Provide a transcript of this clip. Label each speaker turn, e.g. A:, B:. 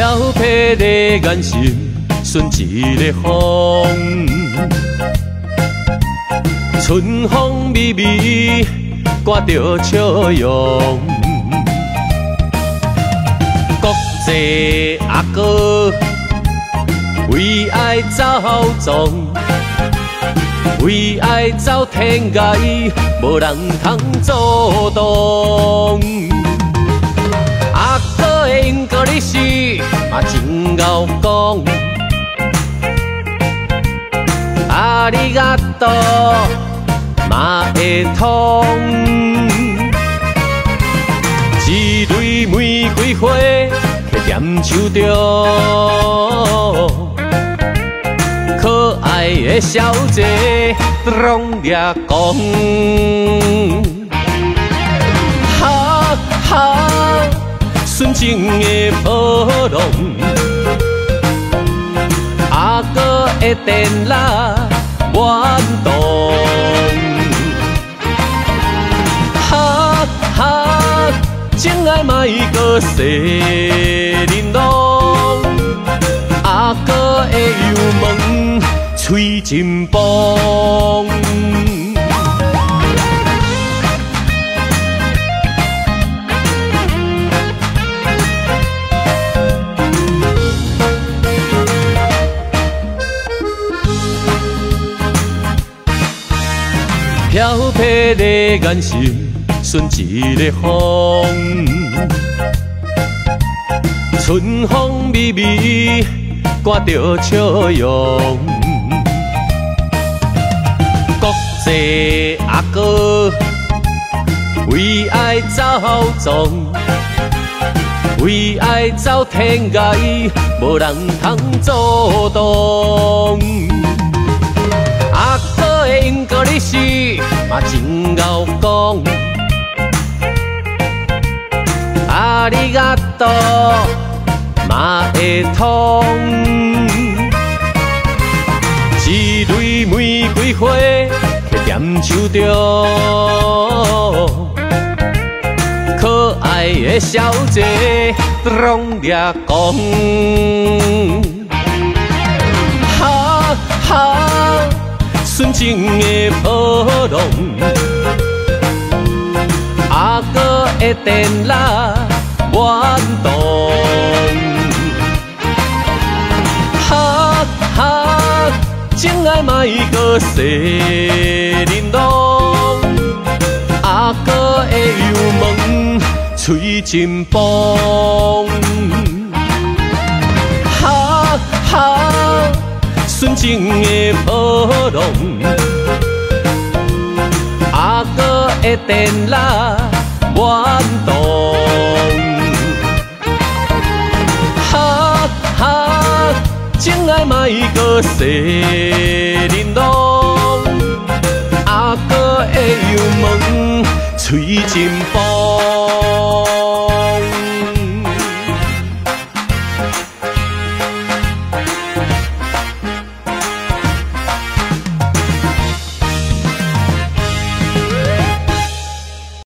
A: 飘撇的眼神，顺一个风，春风微微，挂着笑容。国际阿哥为爱走总，为爱走天涯，无人通阻挡。真够讲，啊你阿多嘛会通，一蕊玫瑰花在点手中，可爱的小姐拢掠讲，哈哈。纯情的波浪，的电拉弯动，哈哈，真爱莫搁说玲珑，阿哥的油门吹真棒。飘泊的眼神，顺一个风，春风微微，挂着笑容。国际阿哥为爱走总，为爱走天涯，无人通阻挡。阿哥的因果你是嘛真够讲，阿里阿多嘛会通，一蕊玫瑰花在点手中，可爱的小姐拢掠讲，哈哈。纯情的波浪，阿哥的电拉弯动，哈哈，真爱莫搁说玲珑，阿哥的油门吹真棒，哈哈。纯情的波浪，阿哥的电拉弯动，哈哈，真爱莫搁说玲珑，阿哥的油门吹真棒。